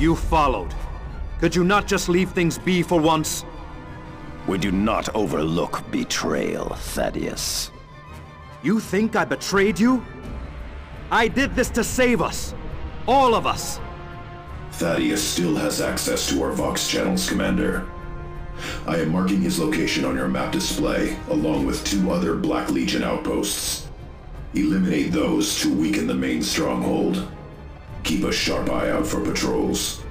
You followed. Could you not just leave things be for once? We do not overlook betrayal, Thaddeus. You think I betrayed you? I did this to save us. All of us. Thaddeus still has access to our Vox channels, Commander. I am marking his location on your map display, along with two other Black Legion outposts. Eliminate those to weaken the main stronghold. Keep a sharp eye out for patrols.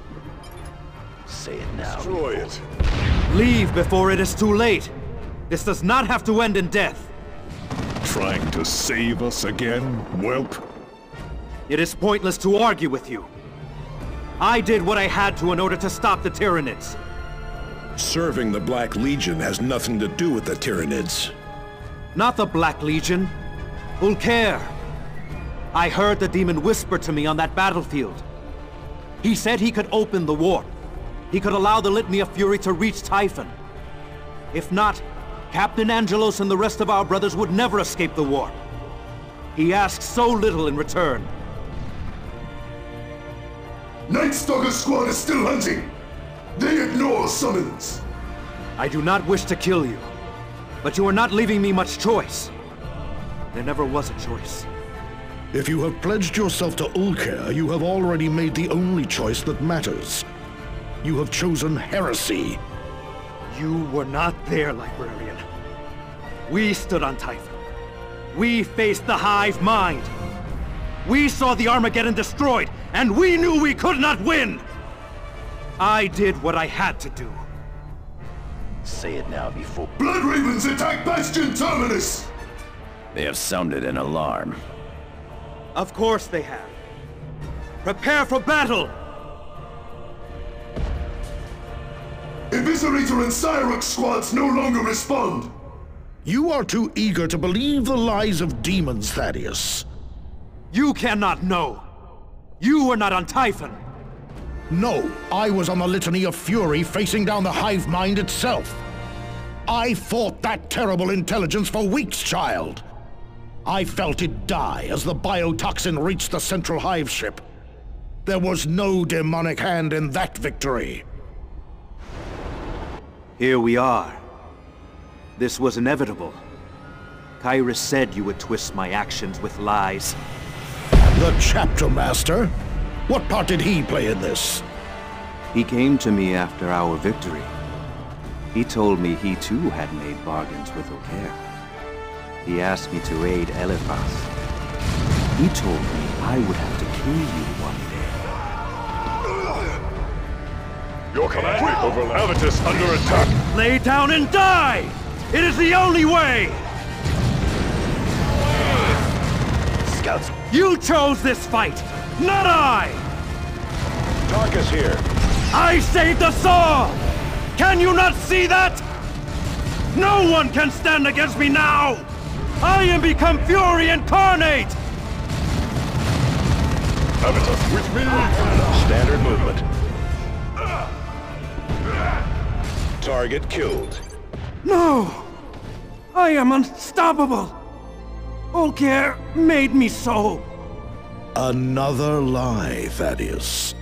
Say it now. Destroy it. Leave before it is too late. This does not have to end in death. Trying to save us again, whelp? It is pointless to argue with you. I did what I had to in order to stop the Tyranids. Serving the Black Legion has nothing to do with the Tyranids. Not the Black Legion. Ulkair. I heard the demon whisper to me on that battlefield. He said he could open the warp. He could allow the Litany of Fury to reach Typhon. If not, Captain Angelos and the rest of our brothers would never escape the warp. He asked so little in return. Night Stalker Squad is still hunting! They ignore summons! I do not wish to kill you, but you are not leaving me much choice. There never was a choice. If you have pledged yourself to Ulkair, you have already made the only choice that matters. You have chosen heresy. You were not there, Librarian. We stood on Typhon. We faced the Hive Mind. We saw the Armageddon destroyed, and we knew we could not win! I did what I had to do. Say it now before... Blood Ravens attack Bastion Terminus! They have sounded an alarm. Of course they have. Prepare for battle! Eviscerator and Cyrox squads no longer respond! You are too eager to believe the lies of demons, Thaddeus. You cannot know. You were not on Typhon. No, I was on the Litany of Fury facing down the Hive Mind itself. I fought that terrible intelligence for weeks, child. I felt it die as the biotoxin reached the central hive ship. There was no demonic hand in that victory. Here we are. This was inevitable. Kyras said you would twist my actions with lies. The Chapter Master? What part did he play in this? He came to me after our victory. He told me he too had made bargains with Ulkair. He asked me to aid Eliphas. He told me I would have to kill you one day. Your command over Avitus under attack. Lay down and die! It is the only way! Scouts, You chose this fight, not I! Tarkus here. I saved us all! Can you not see that? No one can stand against me now! I am become Fury Incarnate! Avitus with me. Standard movement. Target killed. No! I am unstoppable! Ulkair made me so! Another lie, Thaddeus.